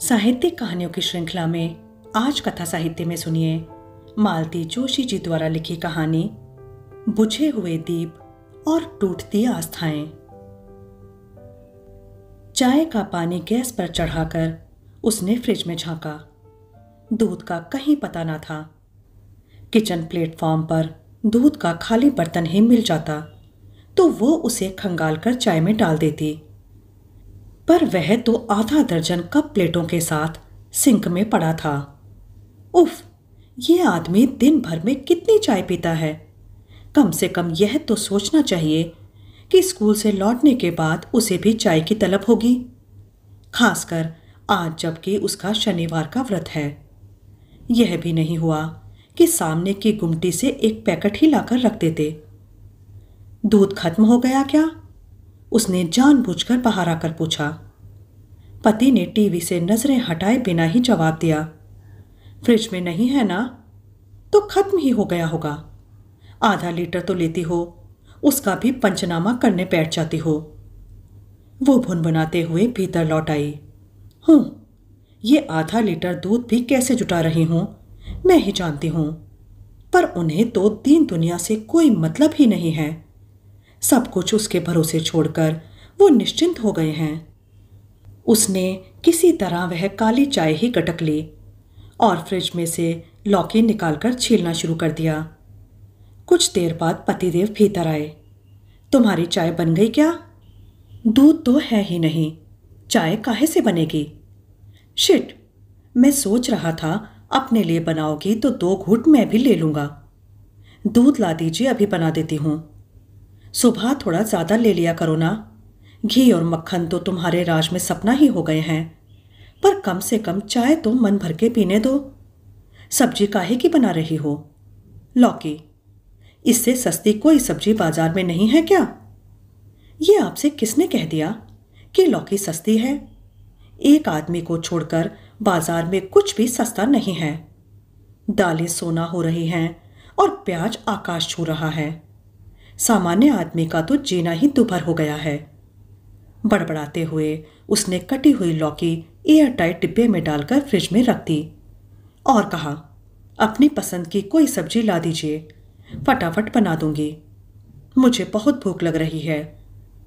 साहित्यिक कहानियों की श्रृंखला में आज कथा साहित्य में सुनिए मालती जोशी जी द्वारा लिखी कहानी, बुझे हुए दीप और टूटती आस्थाएँ। चाय का पानी गैस पर चढ़ाकर उसने फ्रिज में झांका। दूध का कहीं पता ना था। किचन प्लेटफॉर्म पर दूध का खाली बर्तन ही मिल जाता तो वो उसे खंगाल कर चाय में डाल देती। पर वह तो आधा दर्जन कप प्लेटों के साथ सिंक में पड़ा था। उफ, ये आदमी दिन भर में कितनी चाय पीता है। कम से कम यह तो सोचना चाहिए कि स्कूल से लौटने के बाद उसे भी चाय की तलब होगी, खासकर आज जबकि उसका शनिवार का व्रत है। यह भी नहीं हुआ कि सामने की गुमटी से एक पैकेट ही लाकर रख देते। दूध खत्म हो गया क्या? उसने जानबूझकर बाहर आकर पूछा। पति ने टीवी से नज़रें हटाए बिना ही जवाब दिया, फ्रिज में नहीं है ना? तो खत्म ही हो गया होगा। आधा लीटर तो लेती हो, उसका भी पंचनामा करने बैठ जाती हो। वो भुनभुनाते हुए भीतर लौट आई। हूँ, ये आधा लीटर दूध भी कैसे जुटा रही हूँ? मैं ही जानती हूँ, पर उन्हें तो दीन दुनिया से कोई मतलब ही नहीं है। सब कुछ उसके भरोसे छोड़कर वो निश्चिंत हो गए हैं। उसने किसी तरह वह काली चाय ही कटक ली और फ्रिज में से लौकी निकालकर छीलना शुरू कर दिया। कुछ देर बाद पतिदेव भीतर आए। तुम्हारी चाय बन गई क्या? दूध तो है ही नहीं। चाय काहे से बनेगी? शिट, मैं सोच रहा था अपने लिए बनाओगी तो दो घूट मैं भी ले लूँगा। दूध ला दीजिए, अभी बना देती हूँ। सुबह थोड़ा ज़्यादा ले लिया करो ना। घी और मक्खन तो तुम्हारे राज में सपना ही हो गए हैं। पर कम से कम चाय तो मन भर के पीने दो। सब्ज़ी काहे की बना रही हो? लौकी। इससे सस्ती कोई सब्ज़ी बाज़ार में नहीं है क्या? ये आपसे किसने कह दिया कि लौकी सस्ती है? एक आदमी को छोड़कर बाज़ार में कुछ भी सस्ता नहीं है। दालें सोना हो रही हैं और प्याज आकाश छू रहा है। सामान्य आदमी का तो जीना ही दुभर हो गया है। बड़बड़ाते हुए उसने कटी हुई लौकी एयर टाइट डिब्बे में डालकर फ्रिज में रख दी और कहा, अपनी पसंद की कोई सब्ज़ी ला दीजिए। फटाफट बना दूँगी। मुझे बहुत भूख लग रही है।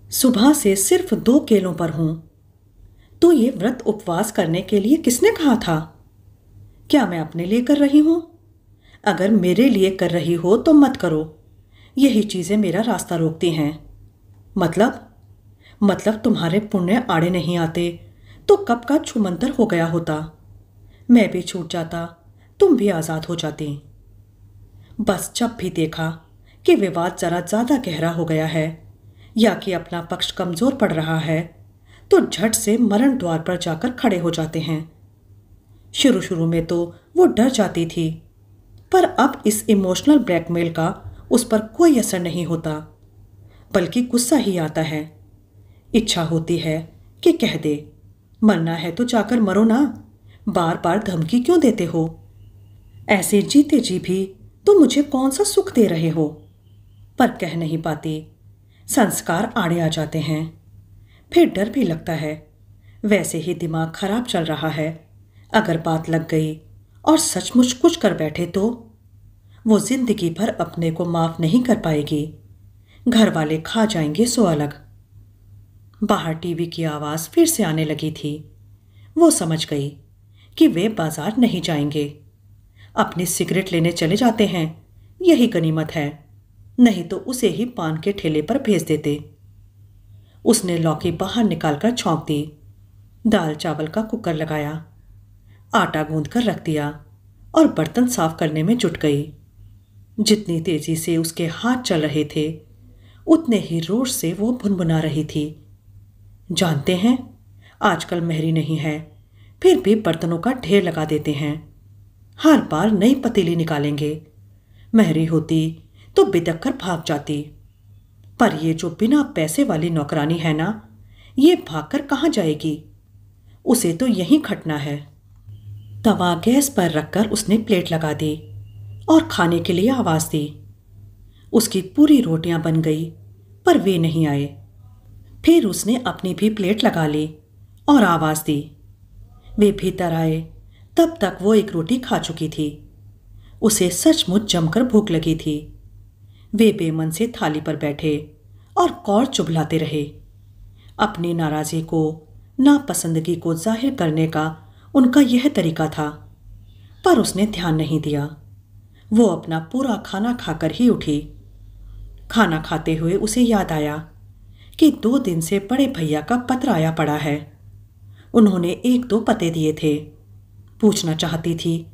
सुबह से सिर्फ़ दो केलों पर हूँ। तो ये व्रत उपवास करने के लिए किसने कहा था? क्या मैं अपने लिए कर रही हूँ? अगर मेरे लिए कर रही हो तो मत करो। यही चीज़ें मेरा रास्ता रोकती हैं। मतलब? मतलब तुम्हारे पुण्य आड़े नहीं आते तो कब का छुमंतर हो गया होता? मैं भी छूट जाता, तुम भी आज़ाद हो जाती। बस जब भी देखा कि विवाद जरा ज़्यादा गहरा हो गया है, या कि अपना पक्ष कमज़ोर पड़ रहा है तो झट से मरण द्वार पर जाकर खड़े हो जाते हैं। शुरू शुरू में तो वो डर जाती थी, पर अब इस इमोशनल ब्लैकमेल का उस पर कोई असर नहीं होता, बल्कि गुस्सा ही आता है। इच्छा होती है कि कह दे, मरना है तो जाकर मरो ना बार बार धमकी क्यों देते हो? ऐसे जीते जी भी तो मुझे कौन सा सुख दे रहे हो? पर कह नहीं पाती, संस्कार आड़े आ जाते हैं। फिर डर भी लगता है, वैसे ही दिमाग खराब चल रहा है, अगर बात लग गई और सचमुच कुछ कर बैठे तो वो ज़िंदगी भर अपने को माफ़ नहीं कर पाएगी। घर वाले खा जाएँगे सो अलग। बाहर टीवी की आवाज़ फिर से आने लगी थी। वो समझ गई कि वे बाज़ार नहीं जाएँगे। अपनी सिगरेट लेने चले जाते हैं। यही गनीमत है। नहीं तो उसे ही पान के ठेले पर भेज देते। उसने लौकी बाहर निकालकर छौंक दी। दाल चावल का कुकर लगाया। आटा गूंद कर रख दिया और बर्तन साफ़ करने में जुट गई। जितनी तेज़ी से उसके हाथ चल रहे थे, उतने ही रोश से वो भुनभुना रही थी। जानते हैं, आजकल मेहरी नहीं है, फिर भी बर्तनों का ढेर लगा देते हैं। हर बार नई पतीली निकालेंगे। मेहरी होती तो बिदक कर भाग जाती। पर ये जो बिना पैसे वाली नौकरानी है ना, ये भागकर कहाँ जाएगी? उसे तो यहीं खटना है। तवा गैस पर रखकर उसने प्लेट लगा दी। और खाने के लिए आवाज़ दी। उसकी पूरी रोटियाँ बन गई, पर वे नहीं आए। फिर उसने अपनी भी प्लेट लगा ली और आवाज़ दी। वे भीतर आए, तब तक वो एक रोटी खा चुकी थी। उसे सचमुच जमकर भूख लगी थी। वे बेमन से थाली पर बैठे और कौर चुभलाते रहे। अपनी नाराज़गी को, नापसंदगी को ज़ाहिर करने का उनका यह तरीका था, पर उसने ध्यान नहीं दिया। वो अपना पूरा खाना खाकर ही उठी। खाना खाते हुए उसे याद आया कि दो दिन से बड़े भैया का पत्र आया पड़ा है। उन्होंने एक दो पते दिए थे। पूछना चाहती थी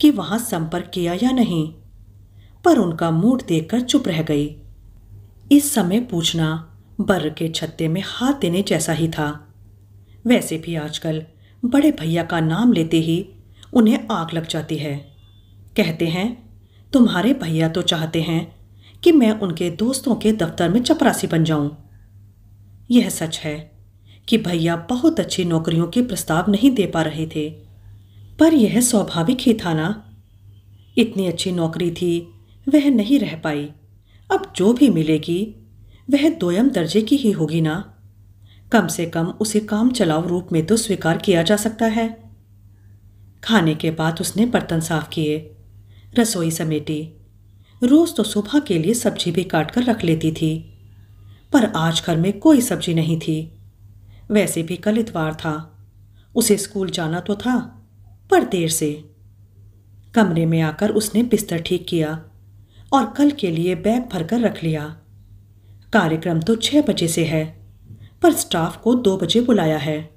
कि वहाँ संपर्क किया या नहीं, पर उनका मूड देखकर चुप रह गई। इस समय पूछना बर के छत्ते में हाथ देने जैसा ही था। वैसे भी आजकल बड़े भैया का नाम लेते ही उन्हें आग लग जाती है। कहते हैं तुम्हारे भैया तो चाहते हैं कि मैं उनके दोस्तों के दफ्तर में चपरासी बन जाऊँ। यह सच है कि भैया बहुत अच्छी नौकरियों के प्रस्ताव नहीं दे पा रहे थे, पर यह स्वाभाविक ही था ना। इतनी अच्छी नौकरी थी, वह नहीं रह पाई। अब जो भी मिलेगी, वह दोयम दर्जे की ही होगी ना। कम से कम उसे काम चलाओ रूप में तो स्वीकार किया जा सकता है। खाने के बाद उसने बर्तन साफ़ किए। रसोई समेटी। रोज तो सुबह के लिए सब्ज़ी भी काट कर रख लेती थी, पर आज घर में कोई सब्ज़ी नहीं थी। वैसे भी कल इतवार था। उसे स्कूल जाना तो था, पर देर से। कमरे में आकर उसने बिस्तर ठीक किया और कल के लिए बैग भरकर रख लिया। कार्यक्रम तो छह बजे से है, पर स्टाफ को दो बजे बुलाया है।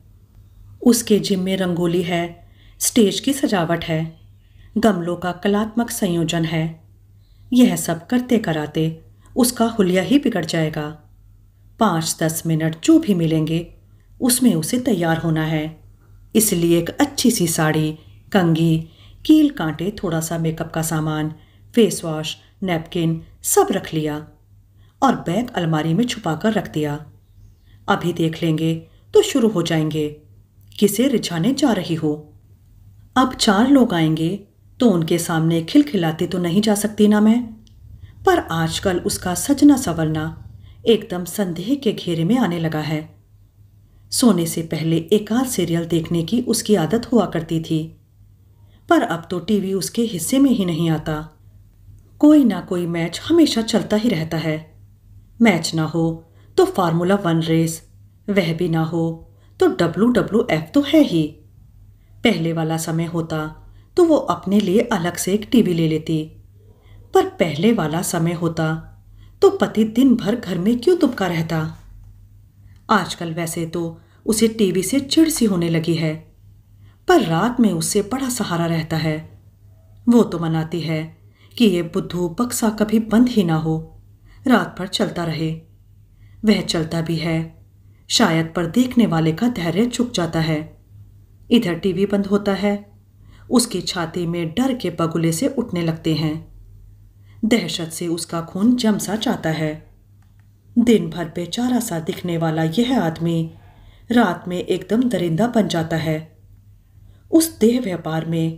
उसके जिम में रंगोली है, स्टेज की सजावट है। गमलों का कलात्मक संयोजन है। यह सब करते कराते उसका हुलिया ही बिगड़ जाएगा। पाँच दस मिनट जो भी मिलेंगे, उसमें उसे तैयार होना है। इसलिए एक अच्छी सी साड़ी, कंघी, कील कांटे थोड़ा सा मेकअप का सामान फेस वॉश नैपकिन सब रख लिया और बैग अलमारी में छुपा कर रख दिया। अभी देख लेंगे तो शुरू हो जाएँगे। किसे रिझाने जा रही हो? अब चार लोग आएँगे। तो उनके सामने खिलखिलाती तो नहीं जा सकती ना मैं। पर आजकल उसका सजना सवरना एकदम संदेह के घेरे में आने लगा है। सोने से पहले एकाध सीरियल देखने की उसकी आदत हुआ करती थी। पर अब तो टीवी उसके हिस्से में ही नहीं आता। कोई ना कोई मैच हमेशा चलता ही रहता है। मैच ना हो तो फार्मूला वन रेस वह भी ना हो तो डब्ल्यू डब्ल्यू एफ़ तो है ही। पहले वाला समय होता तो वो अपने लिए अलग से एक टीवी ले लेती। पर पहले वाला समय होता तो पति दिन भर घर में क्यों दुबका रहता? आजकल वैसे तो उसे टीवी से चिड़ सी होने लगी है, पर रात में उससे बड़ा सहारा रहता है। वो तो मनाती है कि ये बुद्धू बक्सा कभी बंद ही ना हो, रात भर चलता रहे। वह चलता भी है, शायद पर देखने वाले का धैर्य चुक जाता है। इधर टीवी बंद होता है उसकी छाती में डर के बगुले से उठने लगते हैं। दहशत से उसका खून जम सा जाता है। दिन भर बेचारा सा दिखने वाला यह आदमी रात में एकदम दरिंदा बन जाता है। उस देह व्यापार में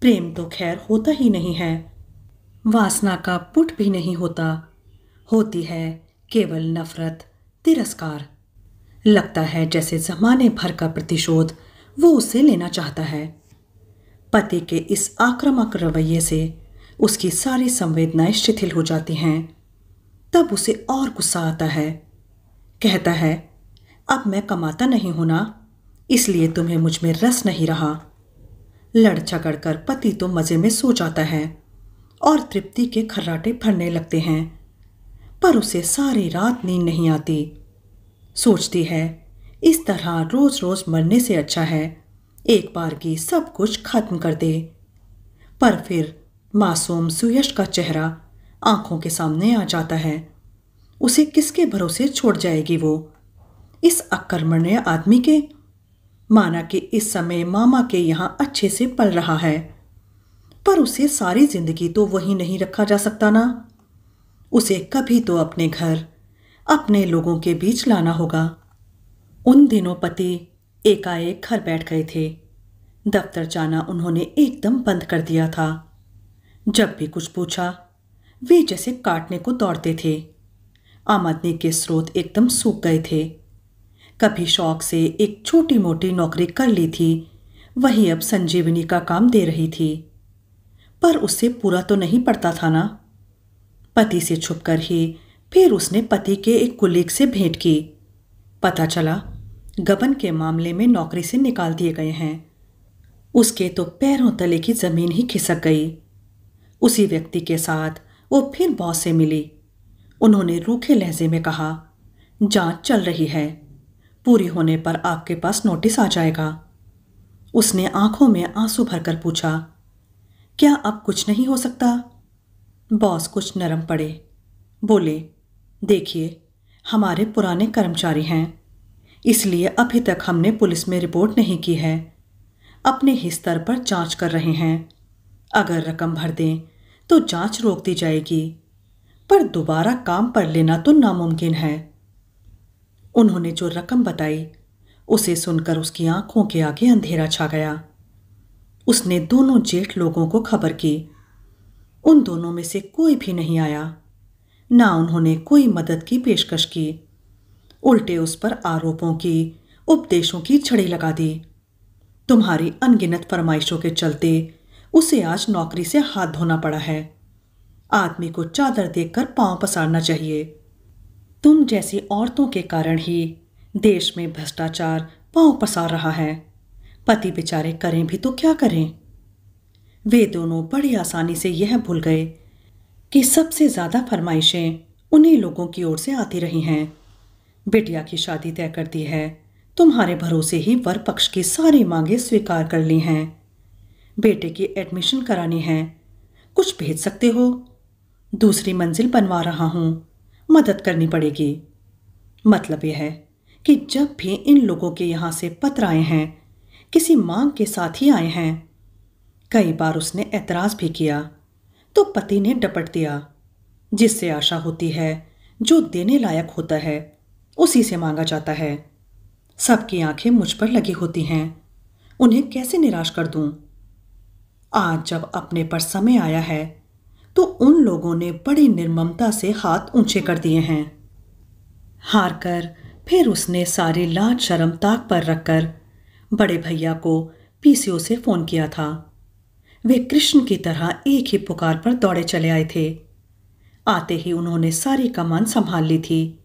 प्रेम तो खैर होता ही नहीं है। वासना का पुट भी नहीं होता। होती है केवल नफरत, तिरस्कार। लगता है जैसे जमाने भर का प्रतिशोध वो उससे लेना चाहता है। पति के इस आक्रामक रवैये से उसकी सारी संवेदनाएँ शिथिल हो जाती हैं। तब उसे और गुस्सा आता है। कहता है, अब मैं कमाता नहीं हूँ ना, इसलिए तुम्हें मुझमें रस नहीं रहा। लड़ झगड़ कर पति तो मज़े में सो जाता है और तृप्ति के खर्राटे भरने लगते हैं। पर उसे सारी रात नींद नहीं आती। सोचती है, इस तरह रोज रोज मरने से अच्छा है। एक बार की सब कुछ खत्म कर दे। पर फिर मासूम सुयश का चेहरा आँखों के सामने आ जाता है। उसे किसके भरोसे छोड़ जाएगी वो? इस अकर्मण्य आदमी के? माना कि इस समय मामा के यहाँ अच्छे से पल रहा है। पर उसे सारी ज़िंदगी तो वहीं नहीं रखा जा सकता ना। उसे कभी तो अपने घर, अपने लोगों के बीच लाना होगा। उन दिनों पति एकाएक घर बैठ गए थे। दफ्तर जाना उन्होंने एकदम बंद कर दिया था। जब भी कुछ पूछा, वे जैसे काटने को दौड़ते थे। आमदनी के स्रोत एकदम सूख गए थे। कभी शौक से एक छोटी मोटी नौकरी कर ली थी, वही अब संजीवनी का काम दे रही थी। पर उससे पूरा तो नहीं पड़ता था ना। पति से छुपकर ही फिर उसने पति के एक कुलीग से भेंट की। पता चला गबन के मामले में नौकरी से निकाल दिए गए हैं। उसके तो पैरों तले की ज़मीन ही खिसक गई। उसी व्यक्ति के साथ वो फिर बॉस से मिली। उन्होंने रूखे लहजे में कहा, जाँच चल रही है। पूरी होने पर आपके पास नोटिस आ जाएगा। उसने आँखों में आँसू भरकर पूछा, क्या अब कुछ नहीं हो सकता? बॉस कुछ नरम पड़े। बोले, देखिए, हमारे पुराने कर्मचारी हैं। इसलिए अभी तक हमने पुलिस में रिपोर्ट नहीं की है। अपने ही स्तर पर जाँच कर रहे हैं। अगर रकम भर दें तो जाँच रोक दी जाएगी। पर दोबारा काम पर लेना तो नामुमकिन है। उन्होंने जो रकम बताई, उसे सुनकर उसकी आँखों के आगे अंधेरा छा गया। उसने दोनों जेठ लोगों को खबर की। उन दोनों में से कोई भी नहीं आया। ना उन्होंने कोई मदद की पेशकश की। उल्टे उस पर आरोपों की, उपदेशों की छड़ी लगा दी। तुम्हारी अनगिनत फरमाइशों के चलते उसे आज नौकरी से हाथ धोना पड़ा है। आदमी को चादर देखकर पाँव पसारना चाहिए। तुम जैसी औरतों के कारण ही देश में भ्रष्टाचार पाँव पसार रहा है। पति बेचारे करें भी तो क्या करें? वे दोनों बड़ी आसानी से यह भूल गए कि सबसे ज़्यादा फरमाइशें उन्हीं लोगों की ओर से आती रही हैं। बिटिया की शादी तय कर दी है। तुम्हारे भरोसे ही वर पक्ष की सारी मांगे स्वीकार कर ली हैं। बेटे की एडमिशन करानी है। कुछ भेज सकते हो? दूसरी मंजिल बनवा रहा हूँ। मदद करनी पड़ेगी। मतलब यह है कि जब भी इन लोगों के यहाँ से पत्र आए हैं, किसी मांग के साथ ही आए हैं। कई बार उसने ऐतराज भी किया तो पति ने डपट दिया, जिससे आशा होती है जो देने लायक होता है। उसी से मांगा जाता है। सबकी आँखें मुझ पर लगी होती हैं। उन्हें कैसे निराश कर दूँ? आज जब अपने पर समय आया है तो उन लोगों ने बड़ी निर्ममता से हाथ ऊँचे कर दिए हैं। हार कर फिर उसने सारी लाज शर्म ताक पर रखकर बड़े भैया को पीसीओ से फ़ोन किया था। वे कृष्ण की तरह एक ही पुकार पर दौड़े चले आए थे। आते ही उन्होंने सारी कमान संभाल ली थी।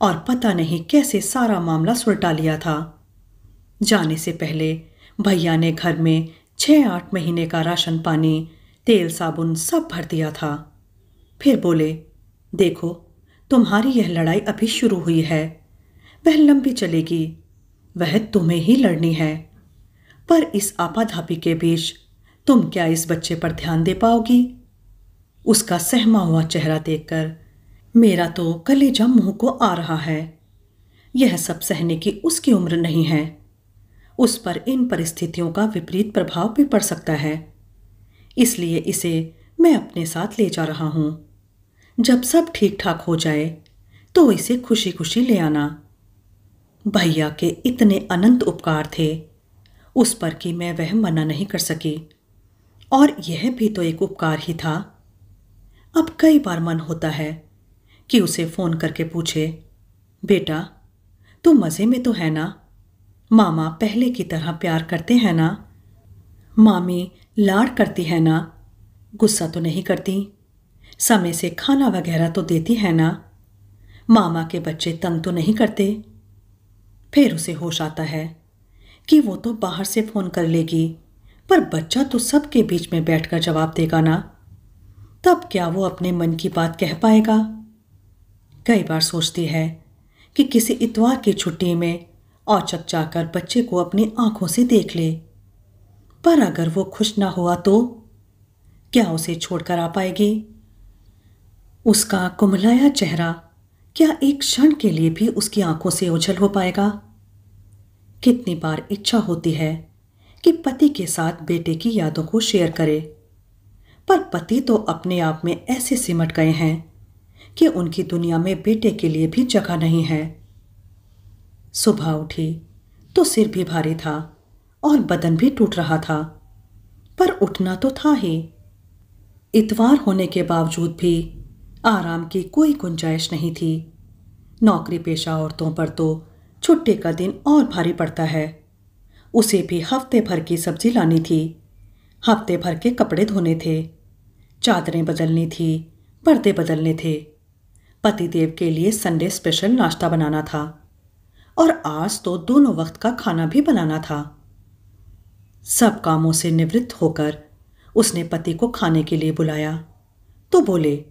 और पता नहीं कैसे सारा मामला सुलटा लिया था। जाने से पहले भैया ने घर में छह आठ महीने का राशन पानी, तेल साबुन सब भर दिया था। फिर बोले, देखो, तुम्हारी यह लड़ाई अभी शुरू हुई है। वह लंबी चलेगी। वह तुम्हें ही लड़नी है। पर इस आपाधापी के बीच तुम क्या इस बच्चे पर ध्यान दे पाओगी? उसका सहमा हुआ चेहरा देखकर मेरा तो कलेजा मुँह को आ रहा है। यह सब सहने की उसकी उम्र नहीं है। उस पर इन परिस्थितियों का विपरीत प्रभाव भी पड़ सकता है। इसलिए इसे मैं अपने साथ ले जा रहा हूँ। जब सब ठीक ठाक हो जाए तो इसे खुशी खुशी ले आना। भैया के इतने अनंत उपकार थे। उस पर कि मैं वह मना नहीं कर सकी। और यह भी तो एक उपकार ही था। अब कई बार मन होता है कि उसे फ़ोन करके पूछे, बेटा, तू मज़े में तो है ना? मामा पहले की तरह प्यार करते हैं ना? मामी लाड़ करती है ना? गुस्सा तो नहीं करती? समय से खाना वगैरह तो देती है ना? मामा के बच्चे तंग तो नहीं करते? फिर उसे होश आता है कि वो तो बाहर से फ़ोन कर लेगी, पर बच्चा तो सबके बीच में बैठकर जवाब देगा ना। तब क्या वो अपने मन की बात कह पाएगा? कई बार सोचती है कि किसी इतवार की छुट्टी में औचक जाकर बच्चे को अपनी आँखों से देख ले। पर अगर वो खुश ना हुआ तो क्या उसे छोड़कर आ पाएगी? उसका कुमलाया चेहरा क्या एक क्षण के लिए भी उसकी आँखों से ओझल हो पाएगा? कितनी बार इच्छा होती है कि पति के साथ बेटे की यादों को शेयर करे। पर पति तो अपने आप में ऐसे सिमट गए हैं कि उनकी दुनिया में बेटे के लिए भी जगह नहीं है। सुबह उठी तो सिर भी भारी था और बदन भी टूट रहा था, पर उठना तो था ही। इतवार होने के बावजूद भी आराम की कोई गुंजाइश नहीं थी। नौकरी पेशा औरतों पर तो छुट्टी का दिन और भारी पड़ता है। उसे भी हफ़्ते भर की सब्ज़ी लानी थी। हफ़्ते भर के कपड़े धोने थे। चादरें बदलनी थी, पर्दे बदलने थे। पतिदेव के लिए संडे स्पेशल नाश्ता बनाना था। और आज तो दोनों वक्त का खाना भी बनाना था। सब कामों से निवृत्त होकर उसने पति को खाने के लिए बुलाया। तो बोले,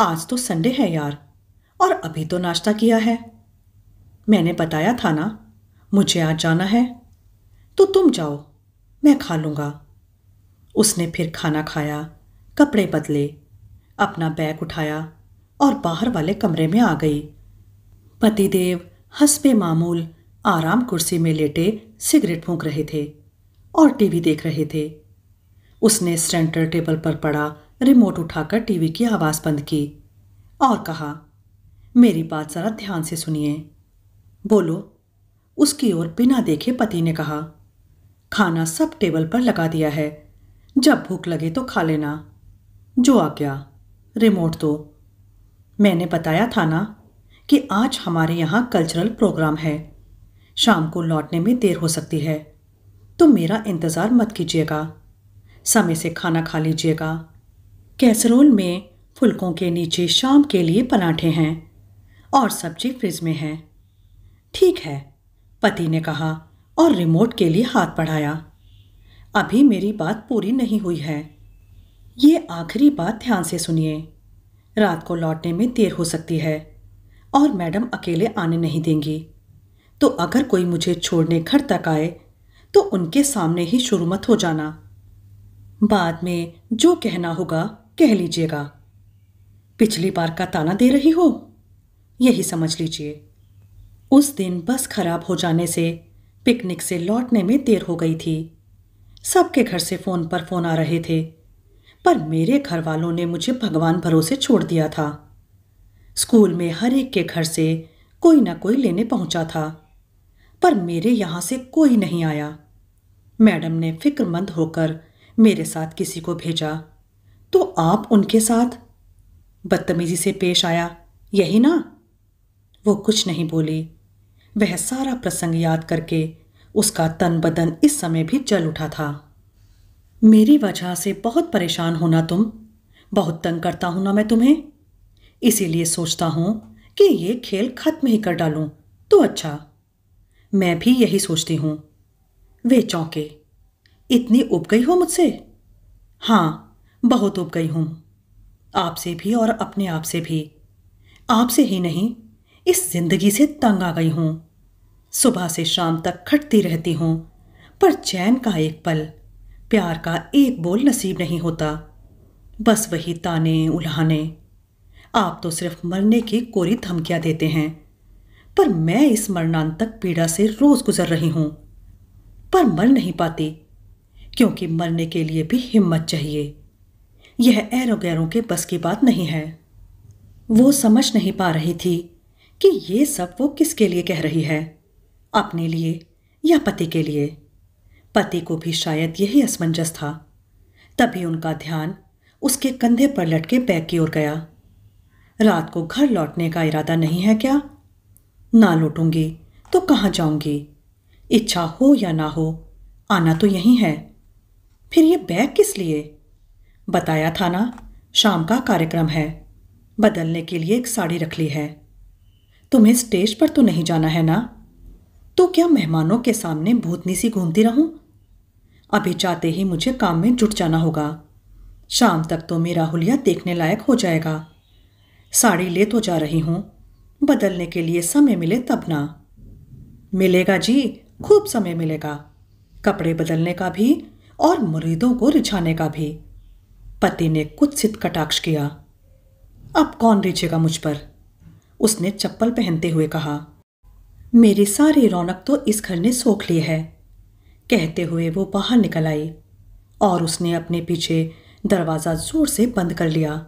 आज तो संडे है यार, और अभी तो नाश्ता किया है। मैंने बताया था ना, मुझे आज जाना है। तो तुम जाओ, मैं खा लूँगा। उसने फिर खाना खाया, कपड़े बदले, अपना बैग उठाया और बाहर वाले कमरे में आ गई। पतिदेव हंसबे मामूल आराम कुर्सी में लेटे सिगरेट फूंक रहे थे और टीवी देख रहे थे। उसने सेंटर टेबल पर पड़ा, रिमोट उठाकर टीवी की आवाज़ बंद की और कहा, मेरी बात ज़रा ध्यान से सुनिए। बोलो। उसकी ओर बिना देखे पति ने कहा, खाना सब टेबल पर लगा दिया है। जब भूख लगे तो खा लेना। जो आ गया, रिमोट दो। मैंने बताया था ना कि आज हमारे यहाँ कल्चरल प्रोग्राम है। शाम को लौटने में देर हो सकती है। तो मेरा इंतज़ार मत कीजिएगा। समय से खाना खा लीजिएगा। कैसरोल में फुलकों के नीचे शाम के लिए पराठे हैं और सब्ज़ी फ्रिज में है। ठीक है, पति ने कहा और रिमोट के लिए हाथ बढ़ाया। अभी मेरी बात पूरी नहीं हुई है। ये आखिरी बात ध्यान से सुनिए। रात को लौटने में देर हो सकती है और मैडम अकेले आने नहीं देंगी। तो अगर कोई मुझे छोड़ने घर तक आए तो उनके सामने ही शुरू मत हो जाना। बाद में जो कहना होगा, कह लीजिएगा। पिछली बार का ताना दे रही हो? यही समझ लीजिए। उस दिन बस खराब हो जाने से पिकनिक से लौटने में देर हो गई थी। सबके घर से फ़ोन पर फ़ोन आ रहे थे। पर मेरे घर वालों ने मुझे भगवान भरोसे छोड़ दिया था। स्कूल में हर एक के घर से कोई ना कोई लेने पहुँचा था, पर मेरे यहाँ से कोई नहीं आया। मैडम ने फिक्रमंद होकर मेरे साथ किसी को भेजा तो आप उनके साथ? बदतमीजी से पेश आया, यही ना? वो कुछ नहीं बोली। वह सारा प्रसंग याद करके उसका तन बदन इस समय भी जल उठा था। मेरी वजह से बहुत परेशान होना तुम। बहुत तंग करता हूँ ना मैं तुम्हें। इसीलिए सोचता हूँ कि ये खेल खत्म ही कर डालूं तो अच्छा। मैं भी यही सोचती हूँ। वे चौंके। इतनी उब गई हो मुझसे? हाँ बहुत उब गई हूँ। आपसे भी और अपने आप से भी। आपसे ही नहीं, इस ज़िंदगी से तंग आ गई हूँ। सुबह से शाम तक खटती रहती हूँ, पर चैन का एक पल प्यार का एक बोल नसीब नहीं होता। बस वही ताने उल्हाने। आप तो सिर्फ़ मरने की कोरी धमकियाँ देते हैं। पर मैं इस मरणांतक पीड़ा से रोज गुजर रही हूँ। पर मर नहीं पाती, क्योंकि मरने के लिए भी हिम्मत चाहिए। यह ऐरो गैरों के बस की बात नहीं है। वो समझ नहीं पा रही थी कि ये सब वो किसके लिए कह रही है? अपने लिए या पति के लिए? पति को भी शायद यही असमंजस था। तभी उनका ध्यान उसके कंधे पर लटके बैग की ओर गया। रात को घर लौटने का इरादा नहीं है क्या? ना लौटूँगी तो कहाँ जाऊँगी? इच्छा हो या ना हो, आना तो यही है। फिर ये बैग किस लिए? बताया था ना, शाम का कार्यक्रम है। बदलने के लिए एक साड़ी रख ली है। तुम्हें स्टेज पर तो नहीं जाना है ना? तो क्या मेहमानों के सामने भूतनी सी घूमती रहूँ? अभी चाहते ही मुझे काम में जुट जाना होगा। शाम तक तो मेरा हुलिया देखने लायक हो जाएगा। साड़ी ले तो जा रही हूँ। बदलने के लिए समय मिले तब ना। मिलेगा जी, खूब समय मिलेगा। कपड़े बदलने का भी और मुरीदों को रिझाने का भी। पति ने कुछ सित कटाक्ष किया। अब कौन रिझेगा मुझ पर? उसने चप्पल पहनते हुए कहा। मेरी सारी रौनक तो इस घर ने सोख ली है। कहते हुए वो बाहर निकल आई और उसने अपने पीछे दरवाज़ा ज़ोर से बंद कर लिया।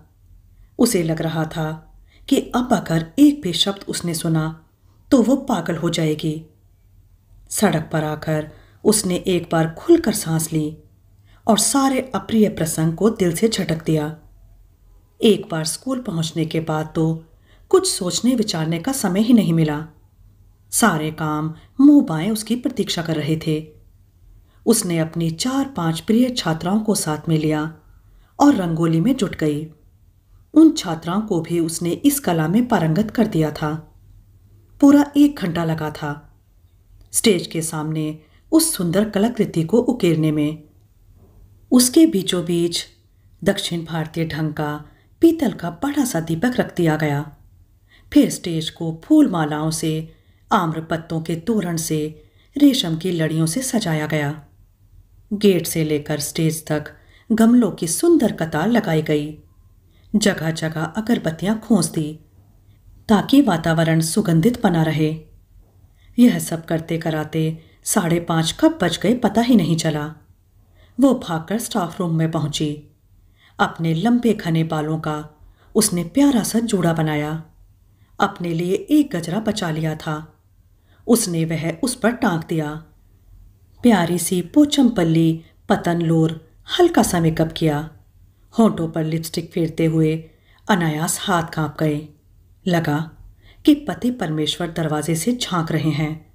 उसे लग रहा था कि अब अगर एक भी शब्द उसने सुना तो वो पागल हो जाएगी। सड़क पर आकर उसने एक बार खुलकर सांस ली और सारे अप्रिय प्रसंग को दिल से झटक दिया। एक बार स्कूल पहुँचने के बाद तो कुछ सोचने विचारने का समय ही नहीं मिला। सारे काम मुँह बाएँ उसकी प्रतीक्षा कर रहे थे। उसने अपनी चार पाँच प्रिय छात्राओं को साथ में लिया और रंगोली में जुट गई। उन छात्राओं को भी उसने इस कला में पारंगत कर दिया था। पूरा एक घंटा लगा था। स्टेज के सामने उस सुंदर कलाकृति को उकेरने में। उसके बीचों बीच दक्षिण भारतीय ढंग का पीतल का बड़ा सा दीपक रख दिया गया। फिर स्टेज को फूल मालाओं से आम्र पत्तों के तोरण से, रेशम की लड़ियों से सजाया गया। गेट से लेकर स्टेज तक गमलों की सुंदर कतार लगाई गई। जगह जगह अगरबत्तियाँ खोस दी ताकि वातावरण सुगंधित बना रहे। यह सब करते कराते साढ़े पाँच कब बज गए पता ही नहीं चला। वो भागकर स्टाफ रूम में पहुँची। अपने लंबे घने बालों का उसने प्यारा सा जूड़ा बनाया। अपने लिए एक गजरा बचा लिया था। उसने वह उस पर टांक दिया। प्यारी सी पतन लोर, हल्का सा मेकअप किया। होंठों पर लिपस्टिक फेरते हुए अनायास हाथ काँप गए। लगा कि पति परमेश्वर दरवाजे से झाँक रहे हैं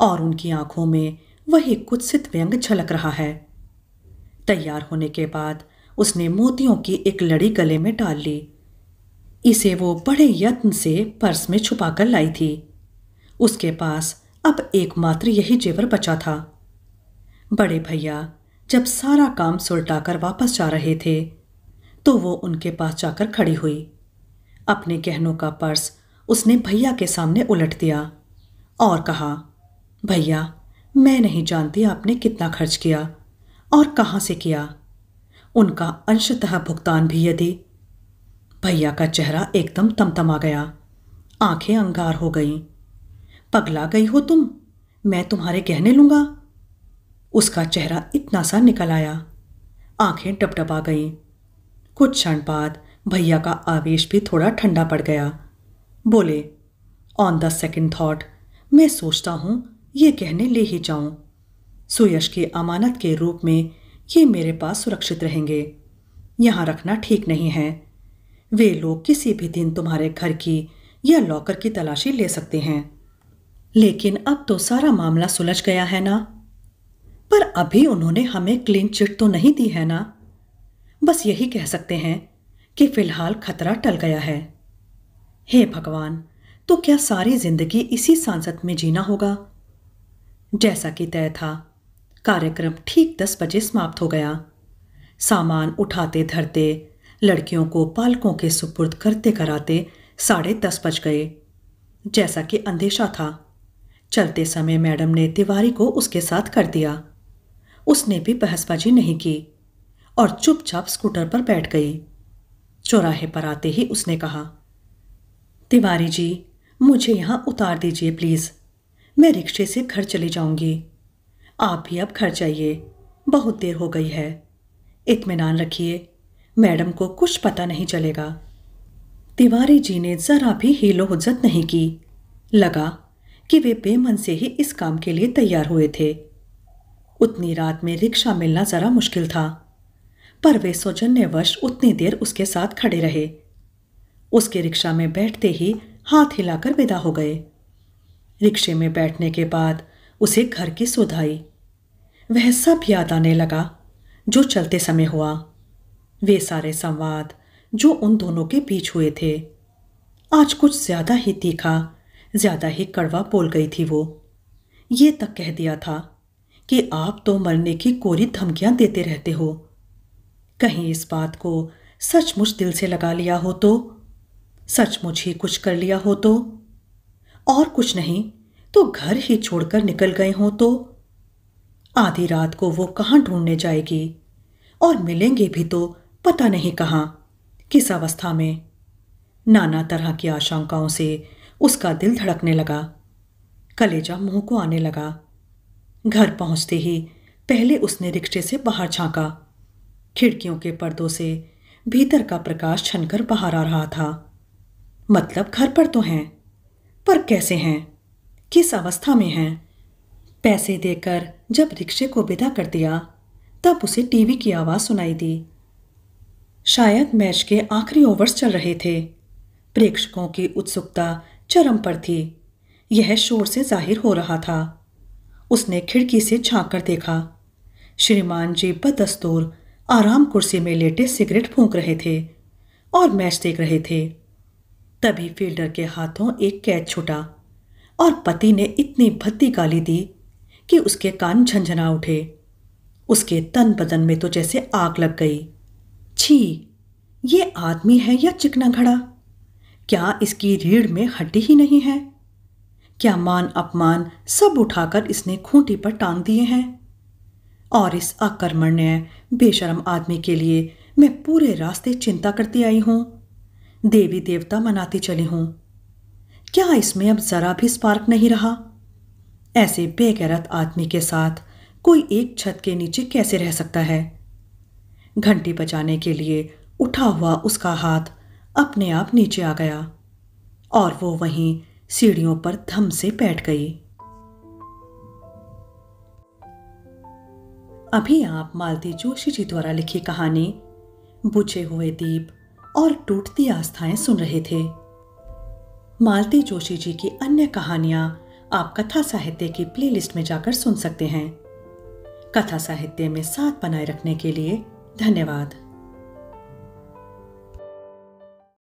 और उनकी आँखों में वही कुत्सित व्यंग झलक रहा है। तैयार होने के बाद उसने मोतियों की एक लड़ी गले में डाल ली। इसे वो बड़े यत्न से पर्स में छुपाकर लाई थी। उसके पास अब एकमात्र यही जेवर बचा था। बड़े भैया, जब सारा काम सुलटाकर वापस जा रहे थे तो वो उनके पास जाकर खड़ी हुई। अपने गहनों का पर्स उसने भैया के सामने उलट दिया और कहा, भैया, मैं नहीं जानती आपने कितना खर्च किया और कहाँ से किया। उनका अंशतः भुगतान भी यदि भैया का चेहरा एकदम तमतमा गया। आँखें अंगार हो गईं। पगला गई हो तुम? मैं तुम्हारे गहने लूँगा? उसका चेहरा इतना सा निकल आया। आँखें टपटपा गईं। कुछ क्षण बाद भैया का आवेश भी थोड़ा ठंडा पड़ गया। बोले ऑन द सेकेंड थॉट मैं सोचता हूँ, ये कहने ले ही जाऊँ। सुयश की अमानत के रूप में ये मेरे पास सुरक्षित रहेंगे। यहाँ रखना ठीक नहीं है। वे लोग किसी भी दिन तुम्हारे घर की या लॉकर की तलाशी ले सकते हैं। लेकिन अब तो सारा मामला सुलझ गया है ना? पर अभी उन्होंने हमें क्लीन चिट तो नहीं दी, है ना? बस यही कह सकते हैं कि फ़िलहाल खतरा टल गया है। हे भगवान तो क्या सारी ज़िंदगी इसी सांसद में जीना होगा? जैसा कि तय था, कार्यक्रम ठीक दस बजे समाप्त हो गया। सामान उठाते धरते, लड़कियों को पालकों के सुपुर्द करते कराते साढ़े दस बज गए। जैसा कि अंदेशा था, चलते समय मैडम ने तिवारी को उसके साथ कर दिया। उसने भी बहसबाजी नहीं की और चुपचाप स्कूटर पर बैठ गई। चौराहे पर आते ही उसने कहा, तिवारी जी, मुझे यहाँ उतार दीजिए प्लीज़। मैं रिक्शे से घर चली जाऊँगी। आप भी अब घर जाइए। बहुत देर हो गई है। इतमान रखिए। मैडम को कुछ पता नहीं चलेगा। तिवारी जी ने जरा भी हीलो हुज्जत नहीं की। लगा कि वे बेमन से ही इस काम के लिए तैयार हुए थे। उतनी रात में रिक्शा मिलना जरा मुश्किल था। पर वे सौजन्यवश उतनी देर उसके साथ खड़े रहे। उसके रिक्शा में बैठते ही हाथ हिलाकर विदा हो गए। रिक्शे में बैठने के बाद उसे घर की सुधाई वह सब याद आने लगा, जो चलते समय हुआ। वे सारे संवाद, जो उन दोनों के बीच हुए थे। आज कुछ ज़्यादा ही तीखा, ज़्यादा ही कड़वा बोल गई थी वो। ये तक कह दिया था कि आप तो मरने की कोरी धमकियाँ देते रहते हो। कहीं इस बात को सचमुच दिल से लगा लिया हो तो सचमुच ही कुछ कर लिया हो तो और कुछ नहीं तो घर ही छोड़कर निकल गए हो तो। आधी रात को वो कहाँ ढूँढने जाएगी? और मिलेंगे भी तो पता नहीं कहाँ, किस अवस्था में। नाना तरह की आशंकाओं से उसका दिल धड़कने लगा। कलेजा मुँह को आने लगा। घर पहुँचते ही पहले उसने रिक्शे से बाहर झांका। खिड़कियों के पर्दों से भीतर का प्रकाश छनकर बाहर आ रहा था। मतलब घर पर तो हैं, पर कैसे हैं? किस अवस्था में हैं? पैसे देकर जब रिक्शे को विदा कर दिया, तब उसे टीवी की आवाज़ सुनाई दी। शायद मैच के आखिरी ओवर्स चल रहे थे। प्रेक्षकों की उत्सुकता चरम पर थी। यह शोर से ज़ाहिर हो रहा था। उसने खिड़की से झाँक कर देखा। श्रीमान जी बदस्तूर आराम कुर्सी में लेटे सिगरेट फूंक रहे थे और मैच देख रहे थे। तभी फील्डर के हाथों एक कैच छूटा और पति ने इतनी भद्दी गाली दी कि उसके कान झंझना उठे। उसके तन बदन में तो जैसे आग लग गई। छी, ये आदमी है या चिकना घड़ा क्या इसकी रीढ़ में हड्डी ही नहीं है? क्या मान अपमान सब उठाकर इसने खूंटी पर टांग दिए हैं? और इस अकर्मण्य बेशरम आदमी के लिए मैं पूरे रास्ते चिंता करती आई हूँ। देवी देवता मनाती चली हूँ। क्या इसमें अब जरा भी स्पार्क नहीं रहा? ऐसे बेगैरत आदमी के साथ कोई एक छत के नीचे कैसे रह सकता है? घंटी बजाने के लिए उठा हुआ उसका हाथ अपने आप नीचे आ गया। और वो वहीं सीढ़ियों पर धम से बैठ गई। अभी आप मालती जोशी जी द्वारा लिखी कहानी, बुझे हुए दीप और टूटती आस्थाएँ सुन रहे थे। मालती जोशी जी की अन्य कहानियाँ आप कथा साहित्य की प्लेलिस्ट में जाकर सुन सकते हैं। कथा साहित्य में साथ बनाए रखने के लिए धन्यवाद।